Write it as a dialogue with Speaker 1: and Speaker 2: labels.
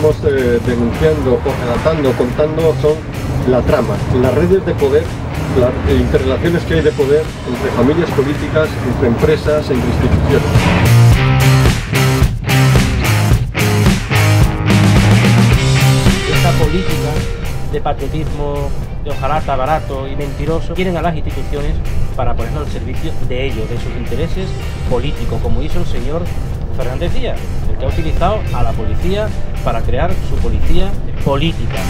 Speaker 1: contando, relatando, contando son la trama, las redes de poder, las interrelaciones que hay de poder entre familias políticas, entre empresas, entre instituciones.
Speaker 2: Esta política de patriotismo de hojalata barato y mentiroso quieren a las instituciones para ponernos al servicio de ellos, de sus intereses políticos, como hizo el señor Fernández Díaz, el que ha utilizado a la policía para crear su policía política.